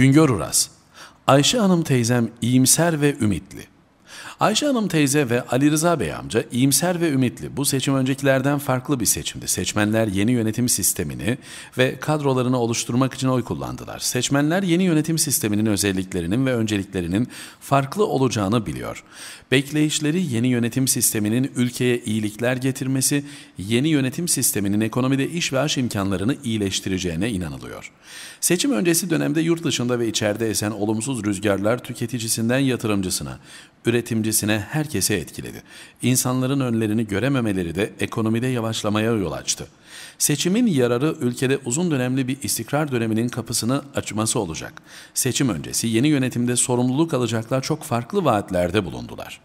Güngör Uras Ayşe Hanım teyzem iyimser ve ümitli. Ayşe Hanım teyze ve Ali Rıza Bey amca iyimser ve ümitli. Bu seçim öncekilerden farklı bir seçimdi. Seçmenler yeni yönetim sistemini ve kadrolarını oluşturmak için oy kullandılar. Seçmenler yeni yönetim sisteminin özelliklerinin ve önceliklerinin farklı olacağını biliyor. Bekleyişleri yeni yönetim sisteminin ülkeye iyilikler getirmesi, yeni yönetim sisteminin ekonomide iş ve aş imkanlarını iyileştireceğine inanılıyor. Seçim öncesi dönemde yurt dışında ve içeride esen olumsuz rüzgarlar tüketicisinden yatırımcısına, üretimcisine herkese etkiledi. İnsanların önlerini görememeleri de ekonomide yavaşlamaya yol açtı. Seçimin yararı ülkede uzun dönemli bir istikrar döneminin kapısını açması olacak. Seçim öncesi yeni yönetimde sorumluluk alacaklar çok farklı vaatlerde bulundular.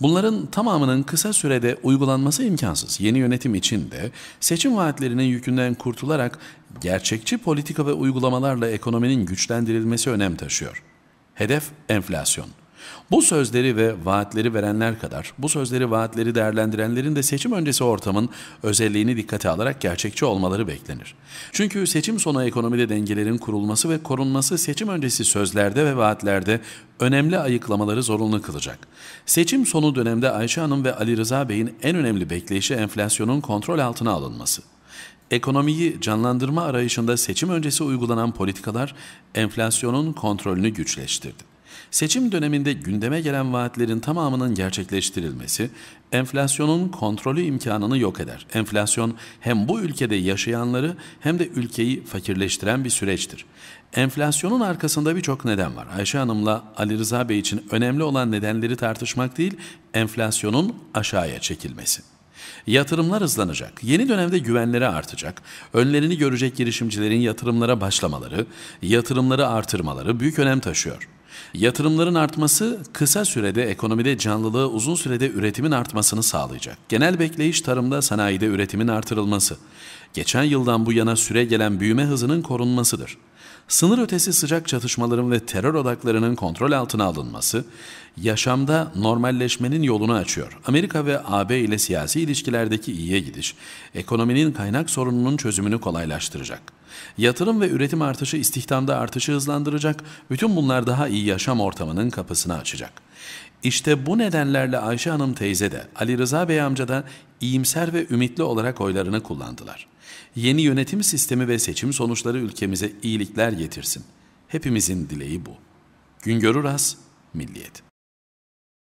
Bunların tamamının kısa sürede uygulanması imkansız. Yeni yönetim için de seçim vaatlerinin yükünden kurtularak gerçekçi politika ve uygulamalarla ekonominin güçlendirilmesi önem taşıyor. Hedef enflasyon. Bu sözleri ve vaatleri verenler kadar bu sözleri vaatleri değerlendirenlerin de seçim öncesi ortamın özelliğini dikkate alarak gerçekçi olmaları beklenir. Çünkü seçim sonu ekonomide dengelerin kurulması ve korunması seçim öncesi sözlerde ve vaatlerde önemli ayıklamaları zorunlu kılacak. Seçim sonu dönemde Ayşe Hanım ve Ali Rıza Bey'in en önemli bekleyişi enflasyonun kontrol altına alınması. Ekonomiyi canlandırma arayışında seçim öncesi uygulanan politikalar enflasyonun kontrolünü güçleştirdi. Seçim döneminde gündeme gelen vaatlerin tamamının gerçekleştirilmesi enflasyonun kontrolü imkanını yok eder. Enflasyon hem bu ülkede yaşayanları hem de ülkeyi fakirleştiren bir süreçtir. Enflasyonun arkasında birçok neden var. Ayşe Hanım'la Ali Rıza Bey için önemli olan nedenleri tartışmak değil, enflasyonun aşağıya çekilmesi. Yatırımlar hızlanacak. Yeni dönemde güvenleri artacak. Önlerini görecek girişimcilerin yatırımlara başlamaları, yatırımları artırmaları büyük önem taşıyor. Yatırımların artması kısa sürede ekonomide canlılığı uzun sürede üretimin artmasını sağlayacak. Genel bekleyiş tarımda sanayide üretimin artırılması. Geçen yıldan bu yana süre gelen büyüme hızının korunmasıdır sınır ötesi sıcak çatışmaların ve terör odaklarının kontrol altına alınması, yaşamda normalleşmenin yolunu açıyor. Amerika ve AB ile siyasi ilişkilerdeki iyiye gidiş, ekonominin kaynak sorununun çözümünü kolaylaştıracak. Yatırım ve üretim artışı istihdamda artışı hızlandıracak, bütün bunlar daha iyi yaşam ortamının kapısını açacak. İşte bu nedenlerle Ayşe Hanım teyze de Ali Rıza Bey amca da iyimser ve ümitli olarak oylarını kullandılar. Yeni yönetim sistemi ve seçim sonuçları ülkemize iyilikler getirsin. Hepimizin dileği bu. Güngör Uras, Milliyet.